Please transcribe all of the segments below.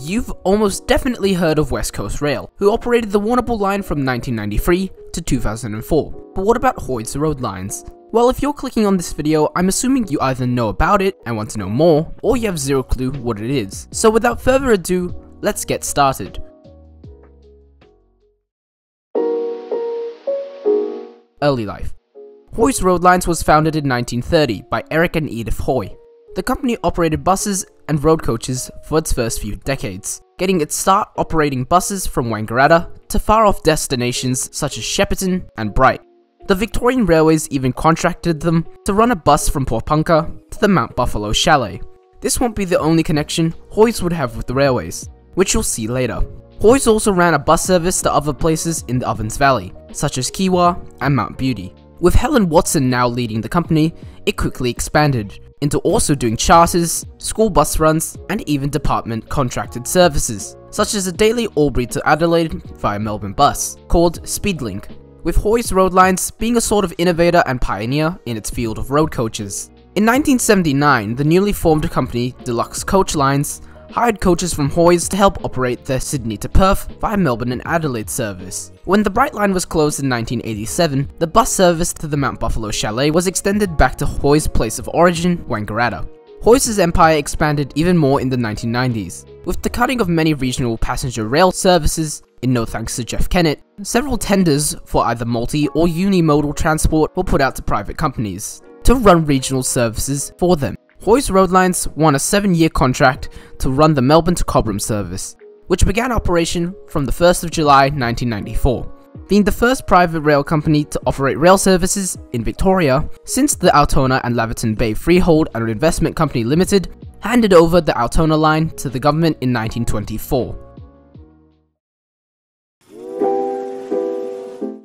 You've almost definitely heard of West Coast Rail, who operated the Warrnambool line from 1993 to 2004. But what about Hoy's Road Lines? Well, if you're clicking on this video, I'm assuming you either know about it and want to know more, or you have zero clue what it is. So without further ado, let's get started. Early life. Hoy's Road Lines was founded in 1930 by Eric and Edith Hoy. The company operated buses and road coaches for its first few decades, getting its start operating buses from Wangaratta to far off destinations such as Shepparton and Bright. The Victorian Railways even contracted them to run a bus from Port Porepunkah to the Mount Buffalo Chalet. This won't be the only connection Hoy's would have with the railways, which you'll see later. Hoy's also ran a bus service to other places in the Ovens Valley, such as Kiewa and Mount Beauty. With Helen Watson now leading the company, it quickly expanded, into also doing charters, school bus runs, and even department contracted services, such as a daily Albury to Adelaide via Melbourne bus, called Speedlink, with Hoy's Road Lines being a sort of innovator and pioneer in its field of road coaches. In 1979, the newly formed company Deluxe Coach Lines hired coaches from Hoy's to help operate their Sydney to Perth via Melbourne and Adelaide service. When the Bright Line was closed in 1987, the bus service to the Mount Buffalo Chalet was extended back to Hoy's place of origin, Wangaratta. Hoy's empire expanded even more in the 1990s, with the cutting of many regional passenger rail services, in no thanks to Jeff Kennett, several tenders for either multi or unimodal transport were put out to private companies to run regional services for them. Hoy's Roadlines won a 7-year contract to run the Melbourne to Cobram service, which began operation from the 1st of July 1994, being the first private rail company to operate rail services in Victoria since the Altona and Laverton Bay Freehold and Investment Company Limited handed over the Altona line to the government in 1924.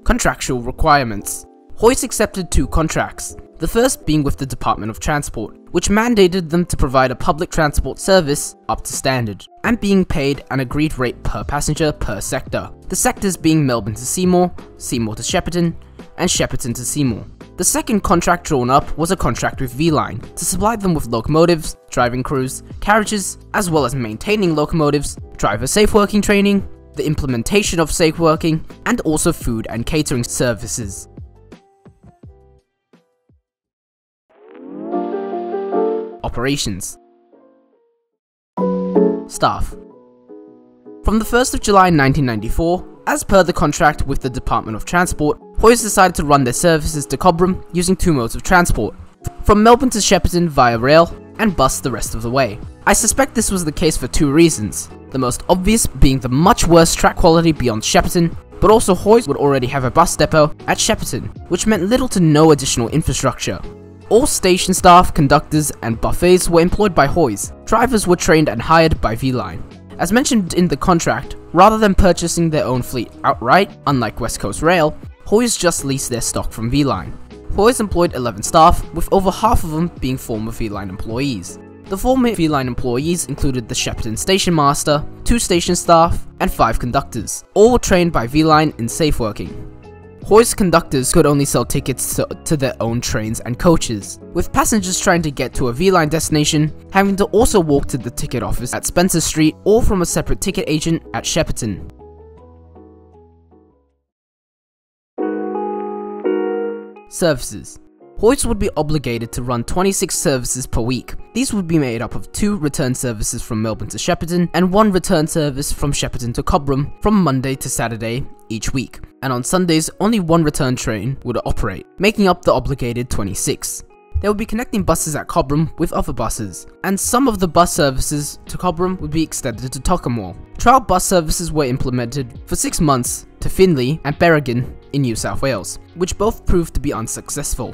Contractual requirements. Hoy's accepted two contracts, the first being with the Department of Transport, which mandated them to provide a public transport service up to standard, and being paid an agreed rate per passenger per sector. The sectors being Melbourne to Seymour, Seymour to Shepparton, and Shepparton to Seymour. The second contract drawn up was a contract with V-Line to supply them with locomotives, driving crews, carriages, as well as maintaining locomotives, driver safe working training, the implementation of safe working, and also food and catering services. Operations Staff From the 1st of July 1994, as per the contract with the Department of Transport, Hoy's decided to run their services to Cobram using two modes of transport, from Melbourne to Shepparton via rail, and bus the rest of the way. I suspect this was the case for two reasons, the most obvious being the much worse track quality beyond Shepparton, but also Hoy's would already have a bus depot at Shepparton, which meant little to no additional infrastructure. All station staff, conductors, and buffets were employed by Hoy's. Drivers were trained and hired by V-Line. As mentioned in the contract, rather than purchasing their own fleet outright, unlike West Coast Rail, Hoy's just leased their stock from V-Line. Hoy's employed 11 staff, with over half of them being former V-Line employees. The former V-Line employees included the Shepparton station master, two station staff, and five conductors, all trained by V-Line in safe working. Hoy's conductors could only sell tickets to, to, their own trains and coaches, with passengers trying to get to a V-Line destination having to also walk to the ticket office at Spencer Street or from a separate ticket agent at Shepperton. Services Hoy's would be obligated to run 26 services per week. These would be made up of two return services from Melbourne to Shepparton and one return service from Shepparton to Cobram from Monday to Saturday each week. And on Sundays, only one return train would operate, making up the obligated 26. They would be connecting buses at Cobram with other buses, and some of the bus services to Cobram would be extended to Tocumwal. Trial bus services were implemented for six months to Finley and Berrigan in New South Wales, which both proved to be unsuccessful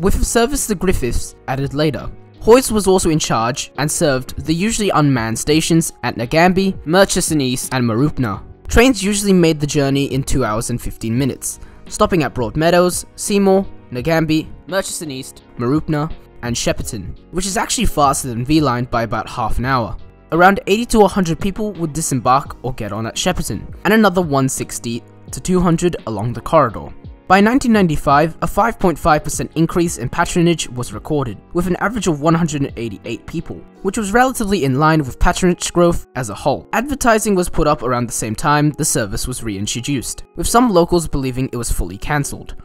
with a service to Griffiths added later. Hoy's was also in charge and served the usually unmanned stations at Nagambie, Murchison East and Mooroopna. Trains usually made the journey in 2 hours and 15 minutes, stopping at Broadmeadows, Seymour, Nagambie, Murchison East, Mooroopna, and Shepparton, which is actually faster than V-Line by about half an hour. Around 80 to 100 people would disembark or get on at Shepparton, and another 160 to 200 along the corridor. By 1995, a 5.5% increase in patronage was recorded, with an average of 188 people, which was relatively in line with patronage growth as a whole. Advertising was put up around the same time the service was reintroduced, with some locals believing it was fully cancelled.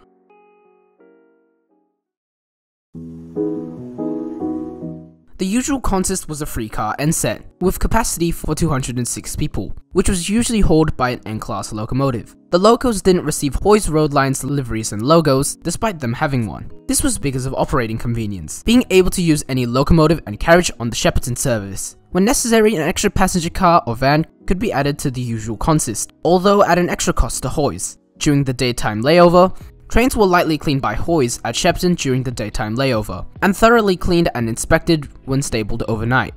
The usual consist was a free car and set, with capacity for 206 people, which was usually hauled by an N-class locomotive. The locos didn't receive Hoys Road Lines liveries and logos, despite them having one. This was because of operating convenience, being able to use any locomotive and carriage on the Shepperton service. When necessary, an extra passenger car or van could be added to the usual consist, although at an extra cost to Hoys. During the daytime layover, Trains were lightly cleaned by Hoys at Shepton during the daytime layover, and thoroughly cleaned and inspected when stabled overnight.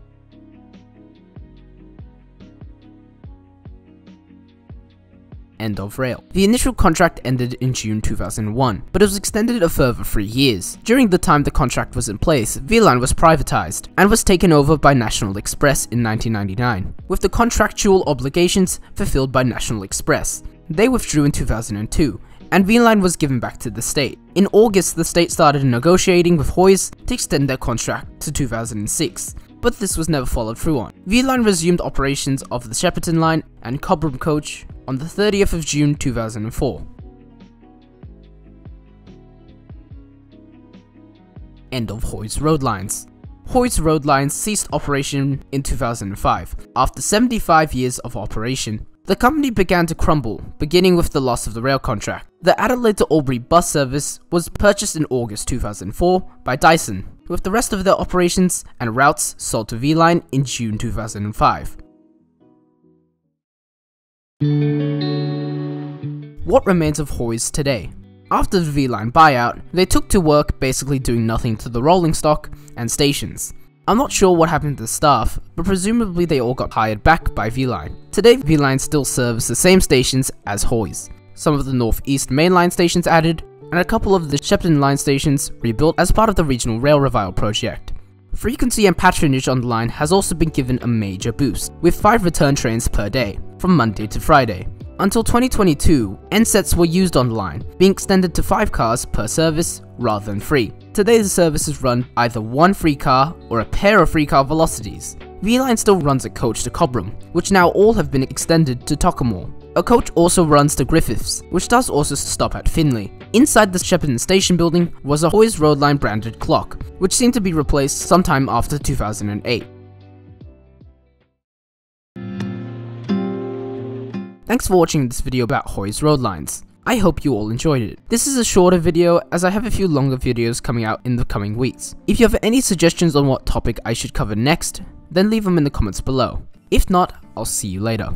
End of rail. The initial contract ended in June 2001, but it was extended a further three years. During the time the contract was in place, V-Line was privatized and was taken over by National Express in 1999, with the contractual obligations fulfilled by National Express. They withdrew in 2002, and V-Line was given back to the state. In August, the state started negotiating with Hoys to extend their contract to 2006, but this was never followed through on. V-Line resumed operations of the Shepperton line and Cobram coach on the 30th of June 2004. End of Hoys Road Lines. Hoys Road Lines ceased operation in 2005, after 75 years of operation. The company began to crumble, beginning with the loss of the rail contract. The Adelaide to Albury bus service was purchased in August 2004 by Dyson, with the rest of their operations and routes sold to V-Line in June 2005. What remains of Hoys today? After the V-Line buyout, they took to work basically doing nothing to the rolling stock and stations. I'm not sure what happened to the staff, but presumably they all got hired back by V-Line. Today, V-Line still serves the same stations as Hoys. Some of the Northeast Mainline stations added, and a couple of the Shepton Line stations rebuilt as part of the Regional Rail Revival project. Frequency and patronage on the line has also been given a major boost, with 5 return trains per day, from Monday to Friday. Until 2022, N-sets were used on the line, being extended to 5 cars per service rather than 3. Today the service is run either one free car or a pair of free car VLocities. V-Line still runs a coach to Cobram, which now all have been extended to Tocumwal. A coach also runs to Griffiths, which does also stop at Finley. Inside the Shepperton station building was a Hoys Road Line branded clock, which seemed to be replaced sometime after 2008. Thanks for watching this video about Hoys Road Lines. I hope you all enjoyed it. This is a shorter video as I have a few longer videos coming out in the coming weeks. If you have any suggestions on what topic I should cover next, then leave them in the comments below. If not, I'll see you later.